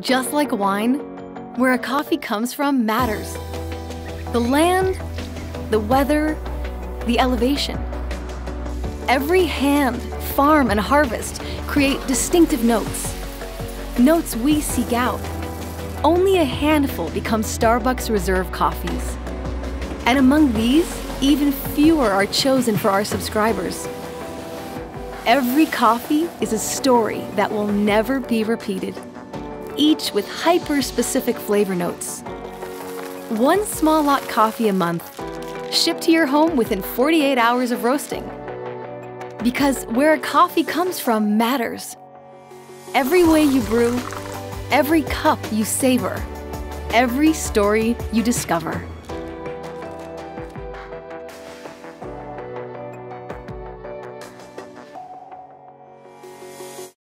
Just like wine, where a coffee comes from matters. The land, the weather, the elevation. Every hand, farm, and harvest create distinctive notes. Notes we seek out. Only a handful become Starbucks Reserve coffees. And among these, even fewer are chosen for our subscribers. Every coffee is a story that will never be repeated, each with hyper specific flavor notes. One small lot coffee a month, shipped to your home within 48 hours of roasting. Because where a coffee comes from matters. Every way you brew, every cup you savor, every story you discover.